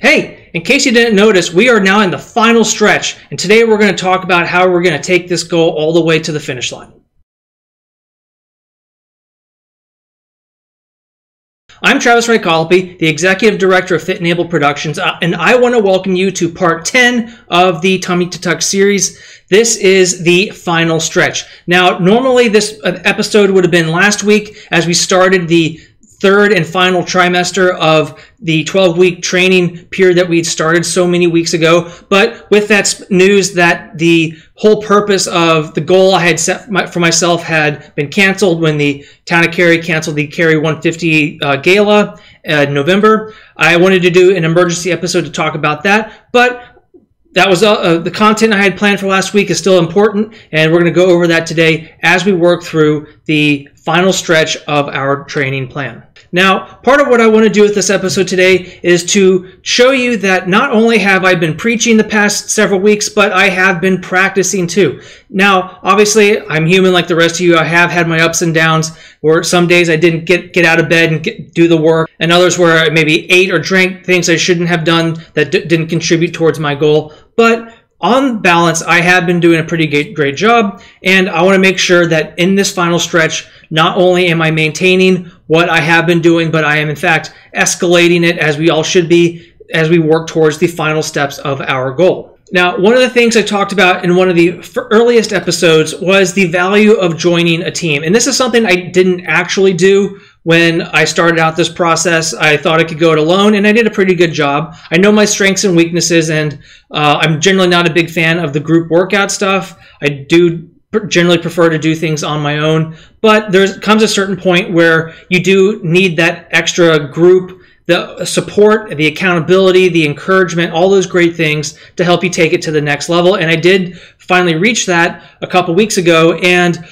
Hey, in case you didn't notice, we are now in the final stretch, and today we're going to talk about how we're going to take this goal all the way to the finish line. I'm Travis Ricolopi, the Executive Director of Fit and Able Productions, uh, and I want to welcome you to part 10 of the Tummy to Tux series. This is the final stretch. Now, normally this uh, episode would have been last week as we started the third and final trimester of the 12 week training period that we'd started so many weeks ago. But with that news that the whole purpose of the goal I had set for myself had been canceled when the town of Cary canceled the Cary 150 uh, gala in November, I wanted to do an emergency episode to talk about that. But that was uh, uh, the content I had planned for last week is still important, and we're going to go over that today as we work through the final stretch of our training plan. Now, part of what I want to do with this episode today is to show you that not only have I been preaching the past several weeks, but I have been practicing too. Now, obviously, I'm human like the rest of you. I have had my ups and downs where some days I didn't get, get out of bed and get, do the work, and others where I maybe ate or drank things I shouldn't have done that d- didn't contribute towards my goal. But on balance, I have been doing a pretty great, great job, and I want to make sure that in this final stretch, not only am I maintaining what I have been doing, but I am in fact escalating it as we all should be as we work towards the final steps of our goal. Now, one of the things I talked about in one of the earliest episodes was the value of joining a team. And this is something I didn't actually do when I started out this process. I thought I could go it alone, and I did a pretty good job. I know my strengths and weaknesses, and uh, I'm generally not a big fan of the group workout stuff. I do generally prefer to do things on my own, but there comes a certain point where you do need that extra group the support, the accountability, the encouragement, all those great things to help you take it to the next level. And I did finally reach that a couple weeks ago. And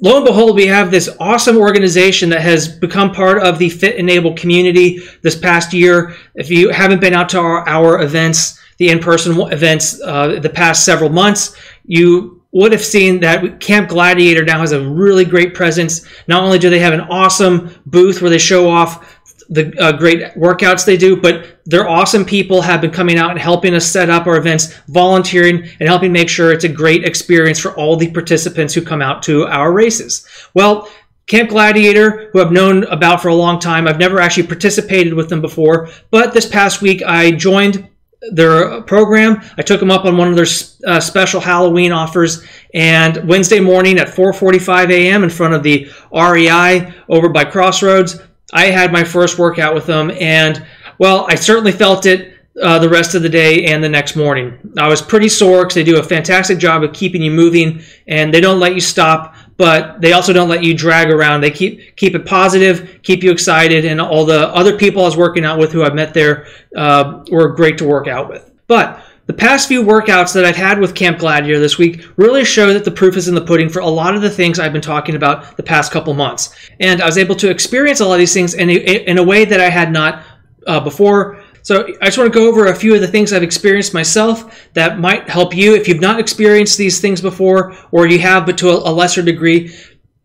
lo and behold, we have this awesome organization that has become part of the Fit and Able community this past year. If you haven't been out to our, our events, the in-person events uh, the past several months, you would have seen that Camp Gladiator now has a really great presence. Not only do they have an awesome booth where they show off the uh, great workouts they do, but their awesome people have been coming out and helping us set up our events, volunteering, and helping make sure it's a great experience for all the participants who come out to our races. Well, Camp Gladiator, who I've known about for a long time, I've never actually participated with them before, but this past week I joined their program. I took them up on one of their uh, special Halloween offers, and Wednesday morning at 4:45 a.m. in front of the REI over by Crossroads, I had my first workout with them, and well, I certainly felt it uh, the rest of the day and the next morning. I was pretty sore because they do a fantastic job of keeping you moving, and they don't let you stop, but they also don't let you drag around. They keep keep it positive, keep you excited, and all the other people I was working out with who I met there uh, were great to work out with. But the past few workouts that I've had with Camp Gladiator this week really show that the proof is in the pudding for a lot of the things I've been talking about the past couple months. And I was able to experience a lot of these things in a, in a way that I had not uh, before. So I just want to go over a few of the things I've experienced myself that might help you if you've not experienced these things before or you have but to a, lesser degree.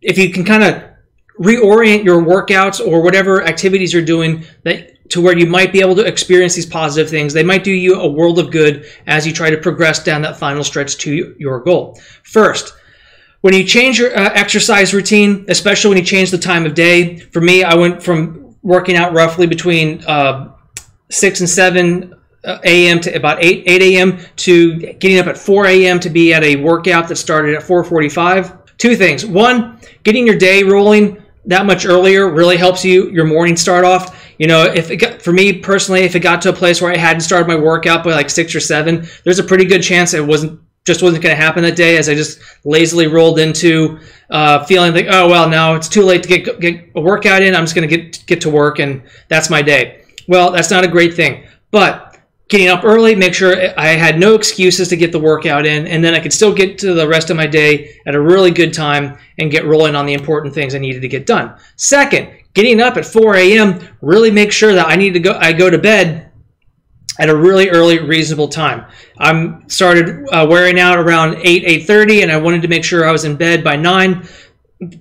If you can kind of reorient your workouts or whatever activities you're doing that to where you might be able to experience these positive things. They might do you a world of good as you try to progress down that final stretch to your goal. First, when you change your uh, exercise routine, especially when you change the time of day, for me, I went from working out roughly between uh, 6 and 7 uh, a.m. to about 8, 8 a.m. to getting up at 4 a.m. to be at a workout that started at 445. Two things. One, getting your day rolling that much earlier really helps you your morning start off you know, if it got, for me personally, if it got to a place where I hadn't started my workout by like six or seven, there's a pretty good chance it wasn't just wasn't going to happen that day as I just lazily rolled into uh, feeling like, oh well, now it's too late to get get a workout in. I'm just going to get get to work, and that's my day. Well, that's not a great thing, but getting up early, make sure I had no excuses to get the workout in, and then I could still get to the rest of my day at a really good time and get rolling on the important things I needed to get done. Second, getting up at 4 a.m. really make sure that I need to go. I go to bed at a really early, reasonable time. I'm started uh, wearing out around 8, 8:30, and I wanted to make sure I was in bed by 9.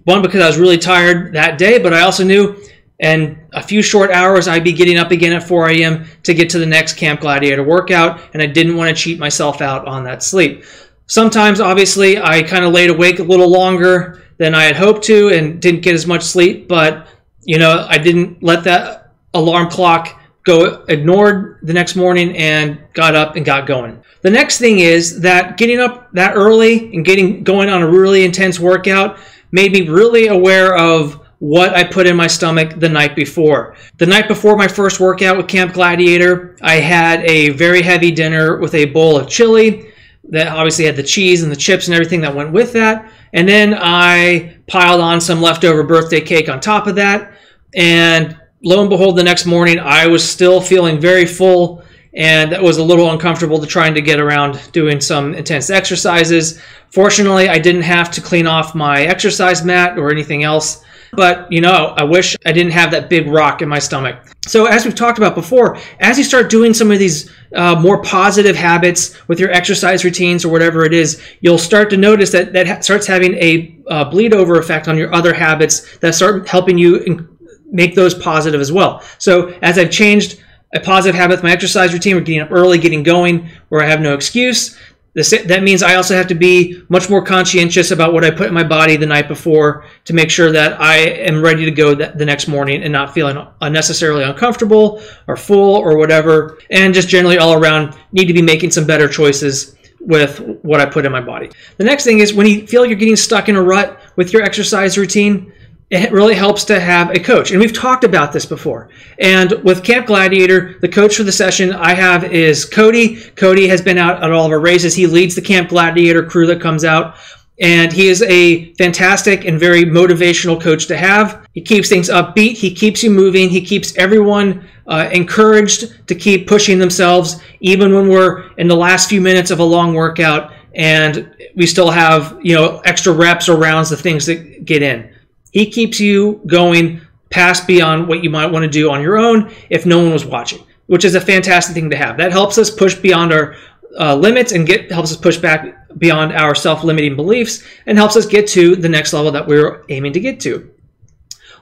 One because I was really tired that day, but I also knew and a few short hours I'd be getting up again at 4 a.m. to get to the next Camp Gladiator workout, and I didn't want to cheat myself out on that sleep. Sometimes, obviously, I kind of laid awake a little longer than I had hoped to and didn't get as much sleep, but you know, I didn't let that alarm clock go ignored the next morning and got up and got going. The next thing is that getting up that early and getting going on a really intense workout made me really aware of what I put in my stomach the night before. The night before my first workout with Camp Gladiator, I had a very heavy dinner with a bowl of chili that obviously had the cheese and the chips and everything that went with that. And then I piled on some leftover birthday cake on top of that. And lo and behold, the next morning I was still feeling very full and that was a little uncomfortable to trying to get around doing some intense exercises. Fortunately, I didn't have to clean off my exercise mat or anything else. But, you know, I wish I didn't have that big rock in my stomach. So, as we've talked about before, as you start doing some of these uh, more positive habits with your exercise routines or whatever it is, you'll start to notice that that starts having a uh, bleed over effect on your other habits that start helping you make those positive as well. So, as I've changed a positive habit with my exercise routine, we're getting up early, getting going, where I have no excuse. That means I also have to be much more conscientious about what I put in my body the night before to make sure that I am ready to go the next morning and not feeling unnecessarily uncomfortable or full or whatever. And just generally all around need to be making some better choices with what I put in my body. The next thing is when you feel you're getting stuck in a rut with your exercise routine, it really helps to have a coach. And we've talked about this before. And with Camp Gladiator, the coach for the session I have is Cody. Cody has been out at all of our races. He leads the Camp Gladiator crew that comes out. And he is a fantastic and very motivational coach to have. He keeps things upbeat. He keeps you moving. He keeps everyone uh, encouraged to keep pushing themselves, even when we're in the last few minutes of a long workout and we still have, you know, extra reps or rounds of things that get in. He keeps you going past beyond what you might want to do on your own if no one was watching, which is a fantastic thing to have. That helps us push beyond our uh, limits and get helps us push back beyond our self-limiting beliefs and helps us get to the next level that we're aiming to get to.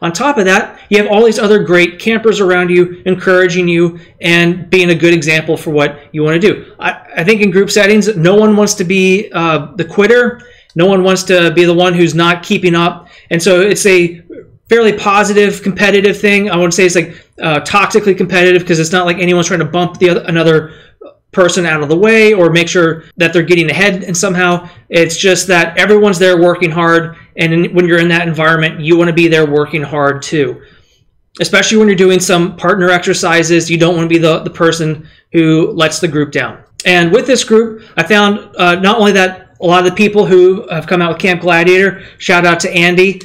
On top of that, you have all these other great campers around you, encouraging you and being a good example for what you want to do. I, I think in group settings, no one wants to be uh, the quitter. No one wants to be the one who's not keeping up and so it's a fairly positive, competitive thing. I wouldn't say it's like uh, toxically competitive because it's not like anyone's trying to bump the other, another person out of the way or make sure that they're getting ahead and somehow. It's just that everyone's there working hard and in, when you're in that environment you want to be there working hard too. Especially when you're doing some partner exercises you don't want to be the, the person who lets the group down. And with this group i found uh, not only that a lot of the people who have come out with Camp Gladiator, shout out to Andy,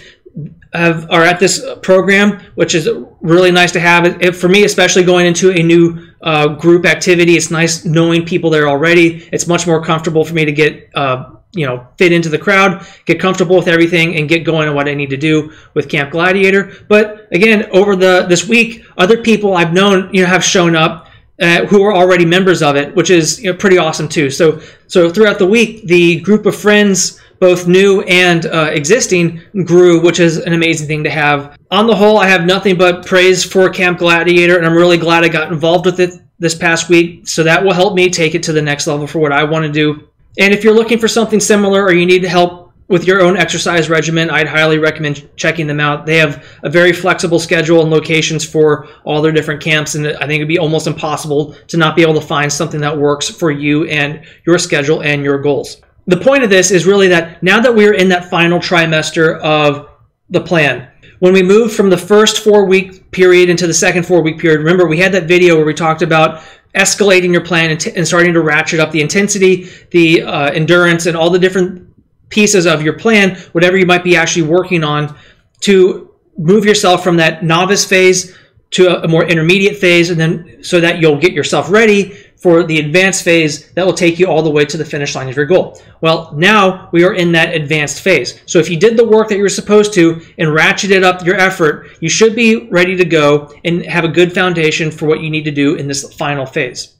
have, are at this program, which is really nice to have. It, for me, especially going into a new uh, group activity, it's nice knowing people there already. It's much more comfortable for me to get, uh, you know, fit into the crowd, get comfortable with everything, and get going on what I need to do with Camp Gladiator. But again, over the this week, other people I've known, you know, have shown up uh, who are already members of it, which is you know, pretty awesome too. So, so throughout the week, the group of friends, both new and uh, existing, grew, which is an amazing thing to have. On the whole, I have nothing but praise for Camp Gladiator, and I'm really glad I got involved with it this past week. So that will help me take it to the next level for what I want to do. And if you're looking for something similar or you need help with your own exercise regimen, I'd highly recommend checking them out. They have a very flexible schedule and locations for all their different camps, and I think it'd be almost impossible to not be able to find something that works for you and your schedule and your goals. The point of this is really that now that we're in that final trimester of the plan, when we move from the first four week period into the second four week period, remember we had that video where we talked about escalating your plan and, and starting to ratchet up the intensity, the uh, endurance, and all the different pieces of your plan, whatever you might be actually working on, to move yourself from that novice phase to a more intermediate phase, and then so that you'll get yourself ready for the advanced phase that will take you all the way to the finish line of your goal. Well, now we are in that advanced phase. So if you did the work that you were supposed to and ratcheted up your effort, you should be ready to go and have a good foundation for what you need to do in this final phase,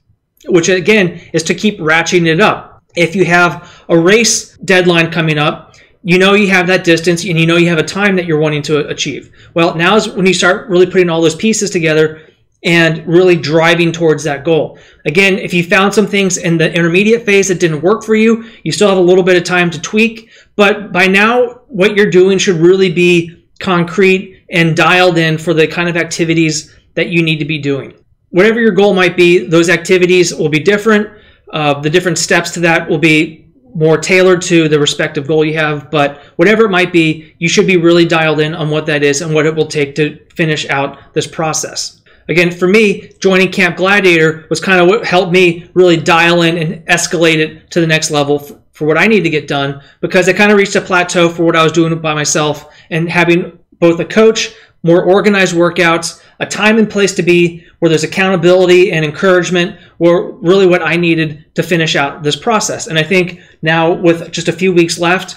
which again is to keep ratcheting it up if you have a race deadline coming up, you know you have that distance and you know you have a time that you're wanting to achieve. Well, now is when you start really putting all those pieces together and really driving towards that goal. Again, if you found some things in the intermediate phase that didn't work for you, you still have a little bit of time to tweak, but by now what you're doing should really be concrete and dialed in for the kind of activities that you need to be doing. Whatever your goal might be, those activities will be different. Uh, the different steps to that will be more tailored to the respective goal you have, but whatever it might be, you should be really dialed in on what that is and what it will take to finish out this process. Again, for me, joining Camp Gladiator was kind of what helped me really dial in and escalate it to the next level for what I need to get done because I kind of reached a plateau for what I was doing by myself and having both a coach, more organized workouts, a time and place to be where there's accountability and encouragement were really what I needed to finish out this process. And I think now with just a few weeks left,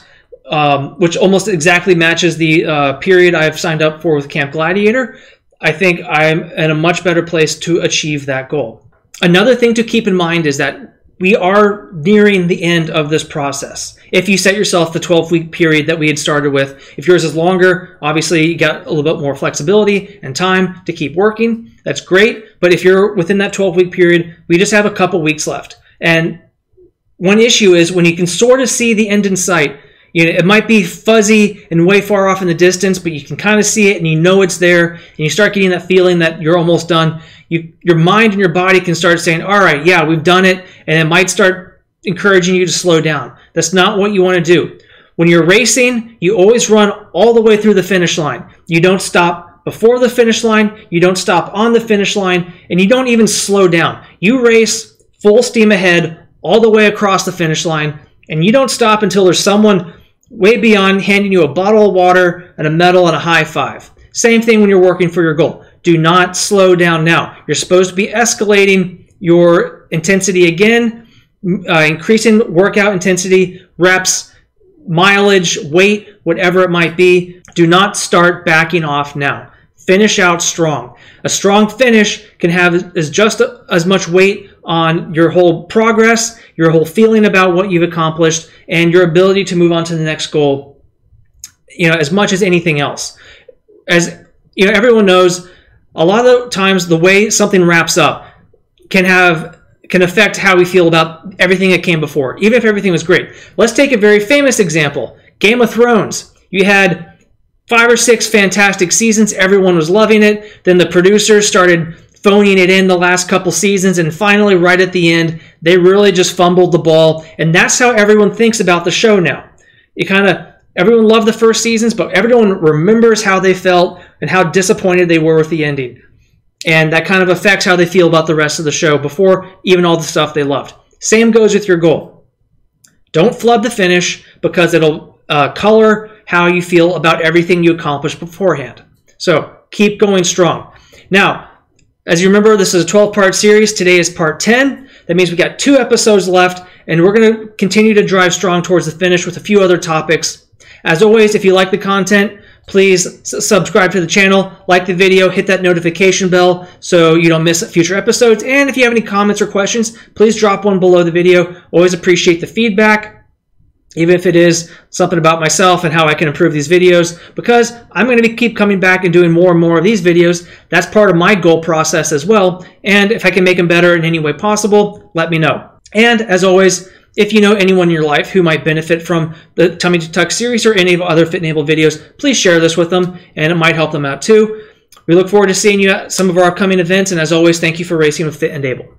um, which almost exactly matches the uh, period I've signed up for with Camp Gladiator, I think I'm in a much better place to achieve that goal. Another thing to keep in mind is that we are nearing the end of this process. If you set yourself the 12 week period that we had started with, if yours is longer, obviously you got a little bit more flexibility and time to keep working. That's great. But if you're within that 12 week period, we just have a couple weeks left. And one issue is when you can sort of see the end in sight, it might be fuzzy and way far off in the distance, but you can kind of see it and you know it's there, and you start getting that feeling that you're almost done. You, your mind and your body can start saying, "All right, yeah, we've done it," and it might start encouraging you to slow down. That's not what you want to do. When you're racing, you always run all the way through the finish line. You don't stop before the finish line, you don't stop on the finish line, and you don't even slow down. You race full steam ahead all the way across the finish line, and you don't stop until there's someone way beyond handing you a bottle of water and a medal and a high five. Same thing when you're working for your goal. Do not slow down now. You're supposed to be escalating your intensity again, uh, increasing workout intensity, reps, mileage, weight, whatever it might be. Do not start backing off now. Finish out strong. A strong finish can have as just as much weight on your whole progress, your whole feeling about what you've accomplished, and your ability to move on to the next goal, you know, as much as anything else. As you know, everyone knows, a lot of the times the way something wraps up can have can affect how we feel about everything that came before, even if everything was great. Let's take a very famous example: Game of Thrones. You had five or six fantastic seasons. Everyone was loving it. Then the producers started phoning it in the last couple seasons, and finally, right at the end, they really just fumbled the ball. And that's how everyone thinks about the show now. You kind of everyone loved the first seasons, but everyone remembers how they felt and how disappointed they were with the ending. And that kind of affects how they feel about the rest of the show before even all the stuff they loved. Same goes with your goal. Don't flood the finish because it'll uh, color how you feel about everything you accomplished beforehand. So keep going strong. Now, as you remember, this is a 12 part series. Today is part 10. That means we got two episodes left, and we're going to continue to drive strong towards the finish with a few other topics. As always, if you like the content, please subscribe to the channel, like the video, hit that notification bell so you don't miss future episodes. And if you have any comments or questions, please drop one below the video. Always appreciate the feedback even if it is something about myself and how I can improve these videos, because I'm going to keep coming back and doing more and more of these videos. That's part of my goal process as well. And if I can make them better in any way possible, let me know. And as always, if you know anyone in your life who might benefit from the Tummy to Tux series or any of other Fit and Able videos, please share this with them and it might help them out too. We look forward to seeing you at some of our upcoming events. And as always, thank you for racing with Fit and Able.